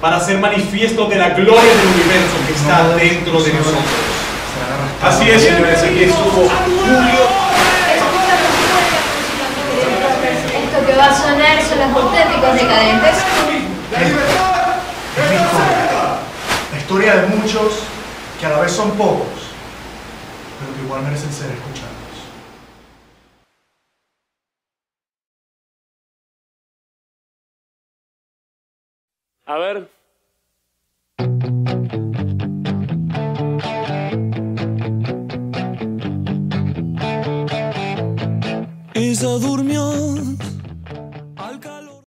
para ser manifiesto de la gloria del universo que está dentro de nosotros. Así es, señores, aquí estuvo Julio. Esto que va a sonar son los auténticos decadentes. De muchos que a la vez son pocos, pero que igual merecen ser escuchados. A ver. Ella durmió.